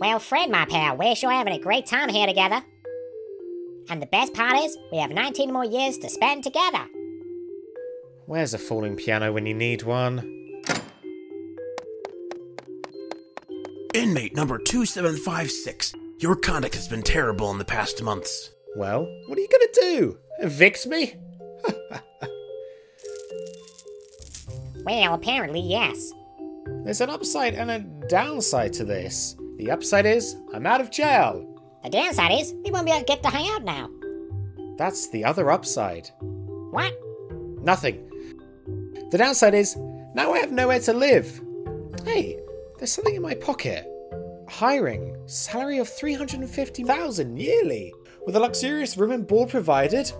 Well, Fred, my pal, we're sure having a great time here together. And the best part is, we have 19 more years to spend together. Where's a falling piano when you need one? Inmate number 2756. Your conduct has been terrible in the past months. Well, what are you gonna do? Evict me? Well, apparently, yes. There's an upside and a downside to this. The upside is, I'm out of jail. The downside is, we won't be able to get to hang out now. That's the other upside. What? Nothing. The downside is, now I have nowhere to live. Hey, there's something in my pocket. Hiring, salary of 350,000 yearly, with a luxurious room and board provided.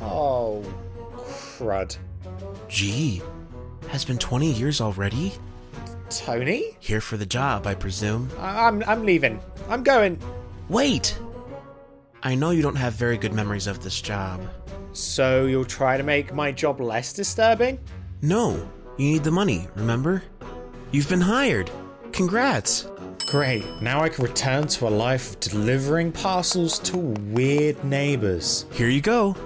Oh, crud. Gee, has been 20 years already? Tony? Here for the job, I presume. I- I'm, I'm leaving. I'm going. Wait! I know you don't have very good memories of this job. So you'll try to make my job less disturbing? No, you need the money, remember? You've been hired. Congrats. Great, now I can return to a life of delivering parcels to weird neighbours. Here you go.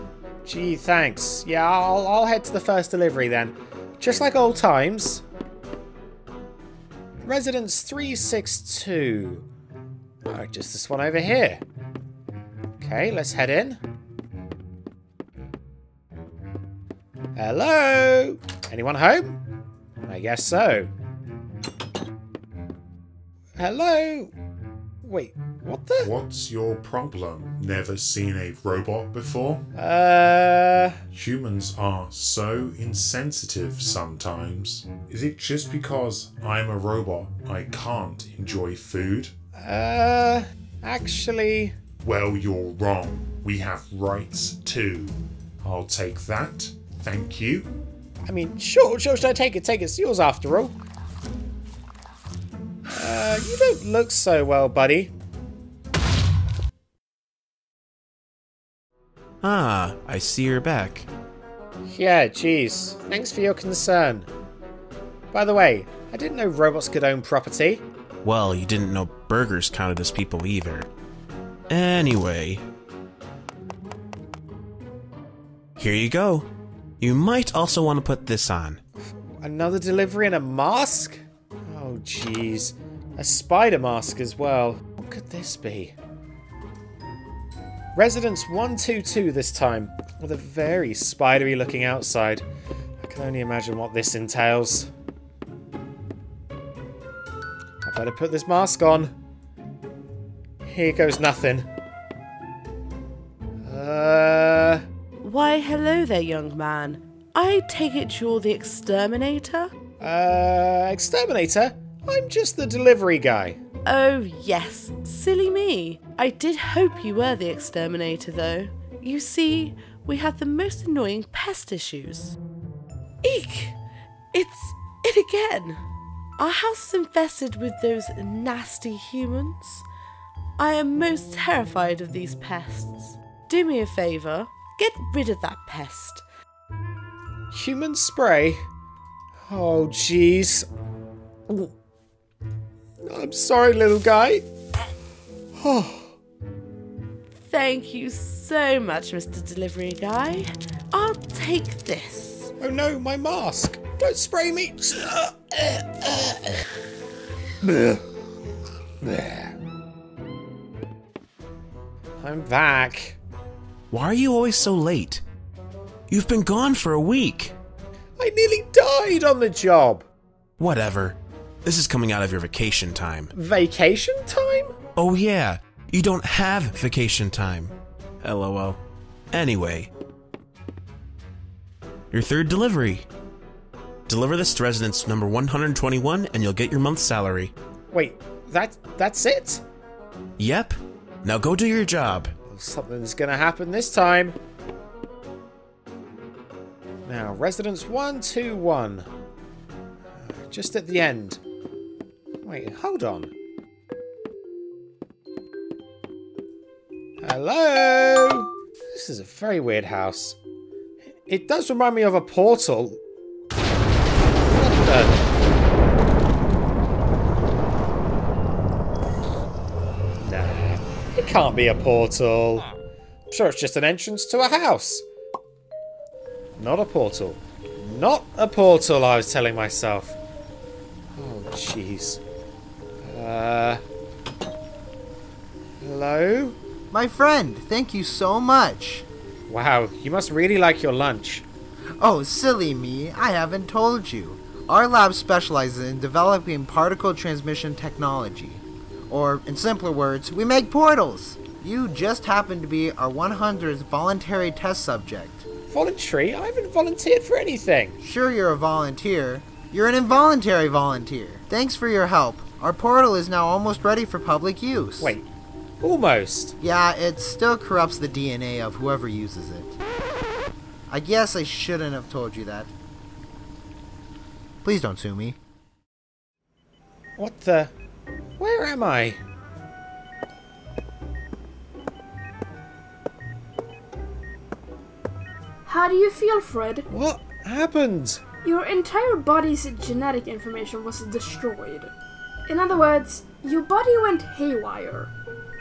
Gee, thanks. Yeah, I'll, I'll head to the first delivery then. Just like old times. Residence 362. Oh, just this one over here. Okay, let's head in. Hello? Anyone home? I guess so. Hello? Wait, what the? What's your problem? Never seen a robot before? Uh, Humans are so insensitive sometimes. Is it just because I'm a robot I can't enjoy food? uh, actually, Well, you're wrong. We have rights too. I'll take that. Thank you. I mean, sure, sure, should I take it? Take it, it's yours after all. Uh, you don't look so well, buddy. Ah, I see you're back. Yeah, geez. Thanks for your concern. By the way, I didn't know robots could own property. Well, you didn't know burgers counted as people either. Anyway. Here you go. You might also want to put this on. Another delivery and a mask? Oh, jeez. A spider mask as well. What could this be? Residence 122 this time, with a very spidery looking outside. I can only imagine what this entails. I better put this mask on. Here goes nothing. Uh. Why, hello there, young man. I take it you're the exterminator? Uh. Exterminator? I'm just the delivery guy. Oh, yes, silly me. I did hope you were the exterminator, though. You see, we have the most annoying pest issues. Eek! It's it again! Our house is infested with those nasty humans. I am most terrified of these pests. Do me a favour, get rid of that pest. Human spray? Oh, jeez. I'm sorry, little guy. Oh, Thank you so much, Mr. Delivery Guy. I'll take this. oh no, my mask. Don't spray me. I'm back. Why are you always so late? You've been gone for a week. I nearly died on the job. Whatever. This is coming out of your vacation time. Vacation time? Oh, yeah. You don't have vacation time. LOL. Anyway. Your third delivery. Deliver this to residence number 121 and you'll get your month's salary. Wait, that that's it? Yep. Now go do your job. Something's gonna happen this time. Now, residence 121. Uh, Just at the end. Wait, hold on. Hello? This is a very weird house. It does remind me of a portal. What the? Nah, It can't be a portal. I'm sure it's just an entrance to a house. Not a portal. Not a portal, I was telling myself. Oh, jeez. Uh. Hello? My friend, thank you so much. Wow, you must really like your lunch. Oh, silly me, I haven't told you. Our lab specializes in developing particle transmission technology. Or, in simpler words, we make portals. You just happen to be our 100th voluntary test subject. Voluntary? I haven't volunteered for anything. Sure, you're a volunteer. You're an involuntary volunteer. Thanks for your help. Our portal is now almost ready for public use. Wait, almost. Yeah, it still corrupts the DNA of whoever uses it. I guess I shouldn't have told you that. Please don't sue me. What the? Where am I? How do you feel, Fred? What happened? Your entire body's genetic information was destroyed. In other words, your body went haywire.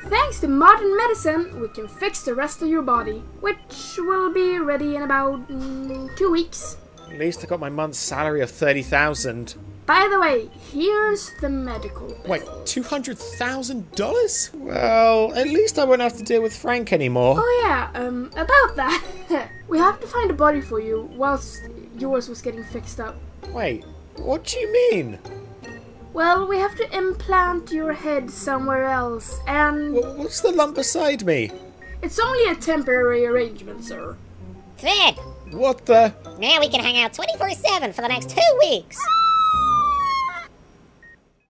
Thanks to modern medicine, we can fix the rest of your body, which will be ready in about mm, two weeks. At least I got my month's salary of 30,000. By the way, here's the medical. bill. Wait, $200,000? Well, at least I won't have to deal with Frank anymore. Oh yeah, um, about that. we have to find a body for you whilst yours was getting fixed up. Wait, what do you mean? Well, we have to implant your head somewhere else, and Wh- What's the lump beside me? it's only a temporary arrangement, sir. Fred, What the? now we can hang out 24 7 for the next two weeks.